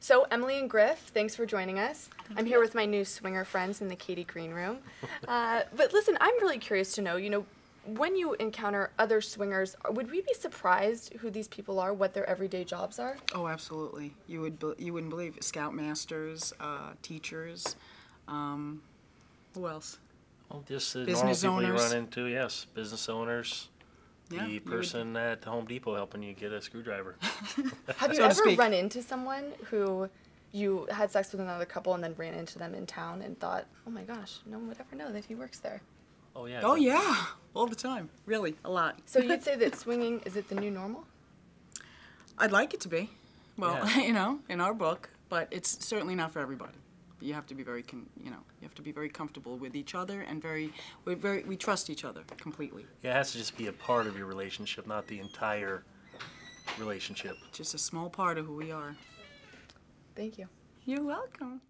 So, Emily and Griff, thanks for joining us. I'm here with my new swinger friends in the Katie Green Room. Uh, but listen, I'm really curious to know, you know, when you encounter other swingers, would we be surprised who these people are, what their everyday jobs are? Oh, absolutely. You would be- you wouldn't believe it. Scoutmasters, uh, teachers. Um, who else? Well, just the Business normal people owners. you run into, yes. Business owners. Yeah, the you would- person at the Home Depot helping you get a screwdriver. Have you So ever run into someone who you had sex with another couple and then ran into them in town and thought, oh my gosh, no one would ever know that he works there? Oh yeah. Oh yeah, all the time. Really, a lot. So you'd say that swinging is it the new normal? I'd like it to be. Well, Yeah. you know, in our book, but it's certainly not for everybody. You have to be very, con- you know, you have to be very comfortable with each other and very, we very, we trust each other completely. Yeah, it has to just be a part of your relationship, not the entire relationship. Just a small part of who we are. Thank you. You're welcome.